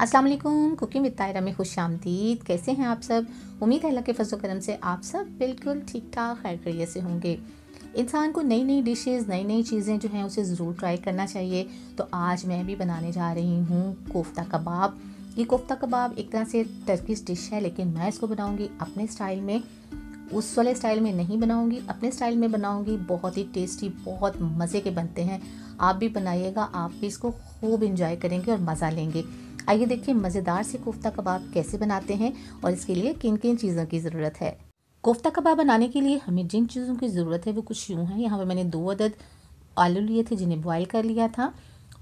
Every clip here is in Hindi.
अस्सलाम वालेकुम कुकिंग विद तायरा में खुश आमदीद। कैसे हैं आप सब? उम्मीद है अल्लाह के फजल करम से आप सब बिल्कुल ठीक ठाक खैर खैरियत से होंगे। इंसान को नई नई डिशेस नई नई चीज़ें जो हैं उसे ज़रूर ट्राई करना चाहिए। तो आज मैं भी बनाने जा रही हूँ कोफ्ता कबाब। ये कोफ्ता कबाब एक तरह से टर्किश डिश है, लेकिन मैं इसको बनाऊँगी अपने स्टाइल में। उस वाले स्टाइल में नहीं बनाऊँगी, अपने स्टाइल में बनाऊँगी। बहुत ही टेस्टी बहुत मज़े के बनते हैं। आप भी बनाइएगा, आप भी इसको खूब इंजॉय करेंगे और मज़ा लेंगे। आइए देखिए मज़ेदार से कोफ्ता कबाब कैसे बनाते हैं और इसके लिए किन किन चीज़ों की ज़रूरत है। कोफ्ता कबाब बनाने के लिए हमें जिन चीज़ों की ज़रूरत है वो कुछ यूँ है। यहाँ पर मैंने दो अदद आलू लिए थे जिन्हें बॉयल कर लिया था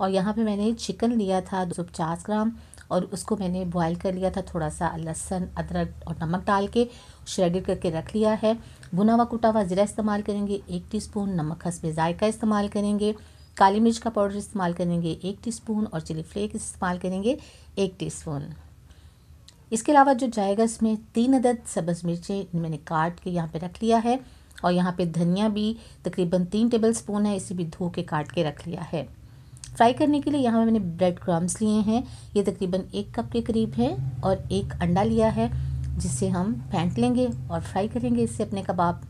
और यहाँ पे मैंने चिकन लिया था दो सौ पचास ग्राम और उसको मैंने बॉयल कर लिया था थोड़ा सा लहसन, अदरक और नमक डाल के श्रेडिड करके रख लिया है। भुना हुआ कुटा हुआ ज़ीरा इस्तेमाल करेंगे, एक टीस्पून नमक हंसबे जायका इस्तेमाल करेंगे। काली मिर्च का पाउडर इस्तेमाल करेंगे एक टीस्पून और चिली फ्लेक्स इस्तेमाल करेंगे एक टीस्पून। इसके अलावा जो जाएगा इसमें तीन अदद सब्ज़ मिर्चें मैंने काट के यहाँ पे रख लिया है और यहाँ पे धनिया भी तकरीबन तीन टेबल स्पून है, इसे भी धो के काट के रख लिया है। फ्राई करने के लिए यहाँ मैंने ब्रेड क्रम्स लिए हैं, ये तकरीबन एक कप के करीब है और एक अंडा लिया है, जिसे हम फेंट लेंगे और फ्राई करेंगे। इससे अपने कबाब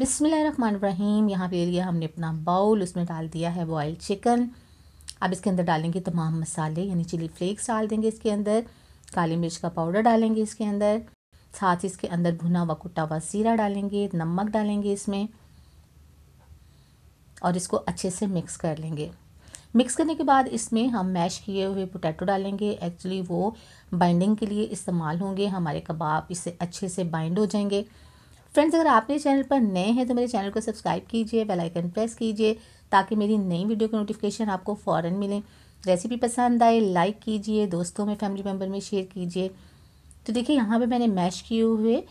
बिसमीम यहाँ पे लिया हमने अपना बाउल, उसमें डाल दिया है बॉयल चिकन अब इसके अंदर डालेंगे तमाम मसाले, यानी चिली फ्लेक्स डाल देंगे इसके अंदर, काली मिर्च का पाउडर डालेंगे इसके अंदर, साथ ही इसके अंदर भुना हुआ कुटा हुआ सीरा डालेंगे, नमक डालेंगे इसमें, और इसको अच्छे से मिक्स कर लेंगे। मिक्स करने के बाद इसमें हम मैश किए हुए पोटैटो डालेंगे। एक्चुअली वो बाइंडिंग के लिए इस्तेमाल होंगे, हमारे कबाब इससे अच्छे से बाइंड हो जाएँगे। फ्रेंड्स अगर आप मेरे चैनल पर नए हैं तो मेरे चैनल को सब्सक्राइब कीजिए, बेल आइकन प्रेस कीजिए, ताकि मेरी नई वीडियो की नोटिफिकेशन आपको फ़ौरन मिले। रेसिपी पसंद आए लाइक कीजिए, दोस्तों में फैमिली मेंबर में शेयर कीजिए। तो देखिए, यहाँ पे मैंने मैश किए हुए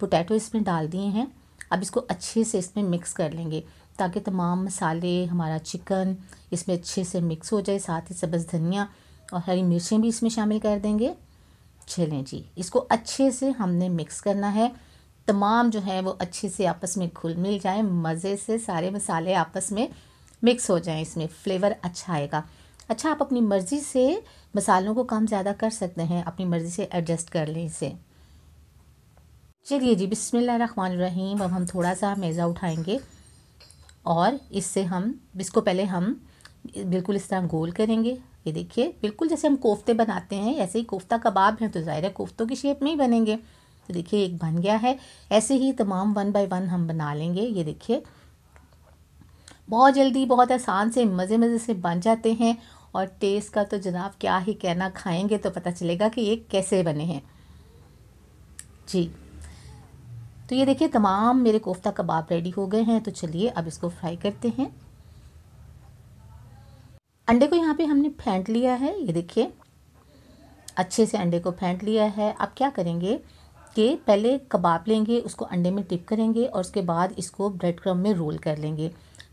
पोटैटो इसमें डाल दिए हैं। अब इसको अच्छे से इसमें मिक्स कर लेंगे, ताकि तमाम मसाले, हमारा चिकन इसमें अच्छे से मिक्स हो जाए, साथ ही सब्ज़ धनिया और हरी मिर्चें भी इसमें शामिल कर देंगे। चलें जी, इसको अच्छे से हमने मिक्स करना है। तमाम जो हैं वो अच्छे से आपस में घुल मिल जाएँ, मज़े से सारे मसाले आपस में मिक्स हो जाएँ, इसमें फ्लेवर अच्छा आएगा। अच्छा आप अपनी मर्ज़ी से मसालों को कम ज़्यादा कर सकते हैं, अपनी मर्ज़ी से एडजस्ट कर लें इसे। चलिए जी, बिस्मिल्लाहिर्रहमानिर्रहीम, अब हम थोड़ा सा मेज़ा उठाएँगे और इससे हम, इसको पहले हम बिल्कुल इस तरह गोल करेंगे। ये देखिए, बिल्कुल जैसे हम कोफ्ते बनाते हैं, ऐसे ही कोफ्ता कबाब हैं तो ज़ाहिर है कोफ्तों की शेप में ही बनेंगे। तो देखिए, एक बन गया है। ऐसे ही तमाम वन बाय वन हम बना लेंगे। ये देखिए, बहुत जल्दी, बहुत आसान से, मज़े मज़े से बन जाते हैं। और टेस्ट का तो जनाब क्या ही कहना खाएँगे तो पता चलेगा कि ये कैसे बने हैं। जी तो ये देखिए, तमाम मेरे कोफ्ता कबाब रेडी हो गए हैं। तो चलिए, अब इसको फ्राई करते हैं। अंडे को यहाँ पे हमने फेंट लिया है। ये देखिए, अच्छे से अंडे को फेंट लिया है। अब क्या करेंगे? कि पहले कबाब लेंगे, उसको अंडे में टिप करेंगे और उसके बाद इसको ब्रेड क्रम में रोल कर लेंगे।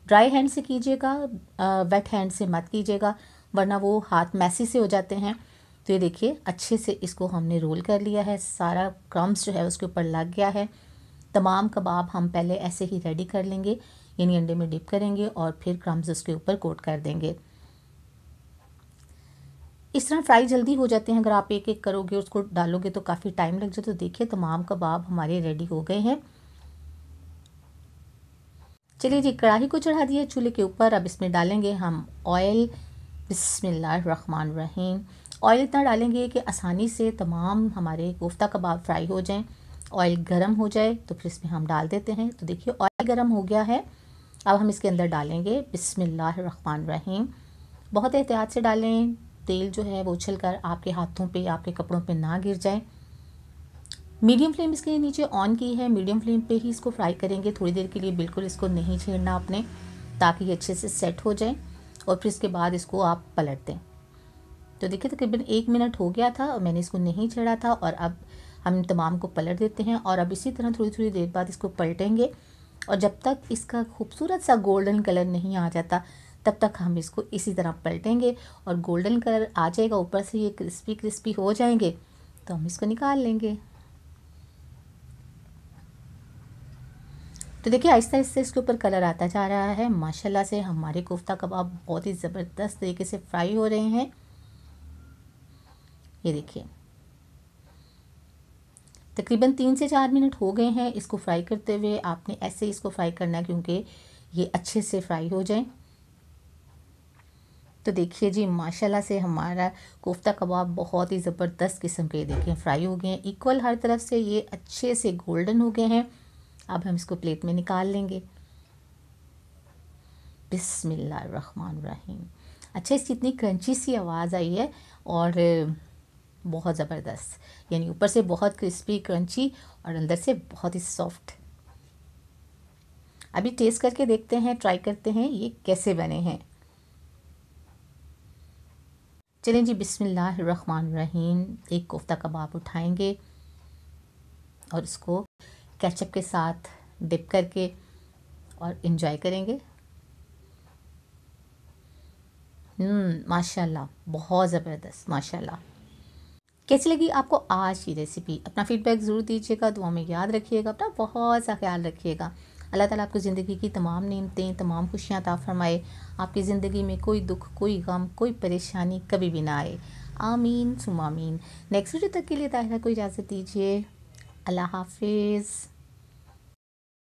ड्राई हैंड से कीजिएगा वेट हैंड से मत कीजिएगा, वरना वो हाथ मैसी से हो जाते हैं। तो ये देखिए, अच्छे से इसको हमने रोल कर लिया है, सारा क्रम्स जो है उसके ऊपर लग गया है। तमाम कबाब हम पहले ऐसे ही रेडी कर लेंगे, यानी अंडे में डिप करेंगे और फिर क्रम्स उसके ऊपर कोट कर देंगे। इस तरह फ्राई जल्दी हो जाते हैं। अगर आप एक एक करोगे उसको डालोगे तो काफ़ी टाइम लग जाए तो देखिए, तमाम कबाब हमारे रेडी हो गए हैं। चलिए जी, कढ़ाई को चढ़ा दिए चूल्हे के ऊपर। अब इसमें डालेंगे हम ऑयल रहीम ऑयल इतना डालेंगे कि आसानी से तमाम हमारे कोफ्ता कबाब फ्राई हो जाएँ। ऑयल गर्म हो जाए तो फिर इसमें हम डाल देते हैं। तो देखिए ऑयल गर्म हो गया है। अब हम इसके अंदर डालेंगे रहीम बहुत एहतियात से डालें। तेल जो है वो उछल कर आपके हाथों पे, आपके कपड़ों पे ना गिर जाए। मीडियम फ्लेम इसके नीचे ऑन की है। मीडियम फ्लेम पे ही इसको फ्राई करेंगे। थोड़ी देर के लिए बिल्कुल इसको नहीं छेड़ना आपने, ताकि ये अच्छे से सेट हो जाए और फिर इसके बाद इसको आप पलट दें। तो देखिए, तकरीबन एक मिनट हो गया था और मैंने इसको नहीं छेड़ा था और अब हम तमाम को पलट देते हैं और अब इसी तरह थोड़ी थोड़ी देर बाद इसको पलटेंगे। और जब तक इसका खूबसूरत सा गोल्डन कलर नहीं आ जाता तब तक हम इसको इसी तरह पलटेंगे और गोल्डन कलर आ जाएगा, ऊपर से ये क्रिस्पी क्रिस्पी हो जाएँगे तो हम इसको निकाल लेंगे। तो देखिए, आहिस्ता आहिस्ता इसके ऊपर कलर आता जा रहा है। माशाल्लाह से हमारे कोफ्ता कबाब बहुत ही ज़बरदस्त तरीके से फ्राई हो रहे हैं। ये देखिए, तकरीबन तीन से चार मिनट हो गए हैं इसको फ्राई करते हुए। आपने ऐसे ही इसको फ्राई करना है क्योंकि ये अच्छे से फ्राई हो जाए। तो देखिए जी, माशाल्लाह से हमारा कोफ्ता कबाब बहुत ही ज़बरदस्त किस्म के देखें फ्राई हो गए हैं। इक्वल हर तरफ़ से ये अच्छे से गोल्डन हो गए हैं। अब हम इसको प्लेट में निकाल लेंगे। बिस्मिल्लाहिर्रहमानिर्रहीम। अच्छा इसकी इतनी क्रंची सी आवाज़ आई है और बहुत ज़बरदस्त। यानी ऊपर से बहुत क्रिस्पी, क्रंची और अंदर से बहुत ही सॉफ्ट। अभी टेस्ट करके देखते हैं, ट्राई करते हैं ये कैसे बने हैं। चलें जी बिस्मिल्लाहिर्रहमानिर्रहीम। एक कोफ्ता कबाब उठाएँगे और इसको केचप के साथ डिप करके और इन्जॉय करेंगे। हम्म, माशाल्लाह बहुत ज़बरदस्त माशाल्लाह। कैसी लगी आपको आज की रेसिपी अपना फीडबैक ज़रूर दीजिएगा दुआ में याद रखिएगा अपना बहुत सा ख्याल रखिएगा। अल्लाह ताला आपकी ज़िंदगी की तमाम नियमतें तमाम खुशियाँ ता फरमाए। आपकी ज़िंदगी में कोई दुख, कोई गम, कोई परेशानी कभी भी ना आए। आमीन सुमामीन नेक्स्ट वीडियो तक के लिए ताहिरा को इजाज़त दीजिए। अल्लाह हाफिज़।